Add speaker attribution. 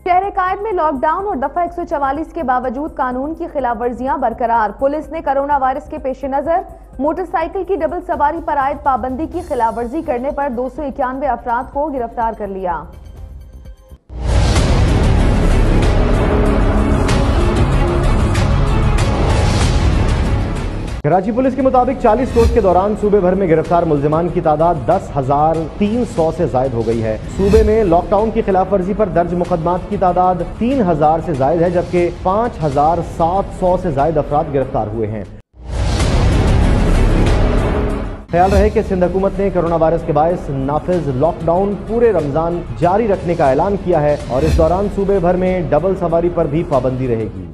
Speaker 1: शहर कायद में लॉकडाउन और दफ़ा 144 के बावजूद कानून की खिलाफ वर्जियाँ बरकरार। पुलिस ने कोरोना वायरस के पेश नज़र, मोटरसाइकिल की डबल सवारी पर आयद पाबंदी की खिलाफ वर्जी करने पर दो सौ इक्यानवे अफराद को गिरफ़्तार कर लिया।
Speaker 2: कराची पुलिस के मुताबिक 40 रोज के दौरान सूबे भर में गिरफ़्तार मुलजमान की तादाद दस हज़ार तीन सौ से जायद हो गई है। सूबे में लॉकडाउन की खिलाफ वर्जी पर दर्ज मुकदमात की तादाद तीन हज़ार से जायद है, जबकि पाँच हज़ार सात सौ से जायद अफराद गिरफ़्तार हुए हैं। ख्याल रहे कि सिंध हुकूमत ने कोरोना वायरस के बायस नाफिज लॉकडाउन पूरे रमज़ान जारी रखने का ऐलान किया है और इस दौरान सूबे भर में डबल सवारी पर भी पाबंदी रहेगी।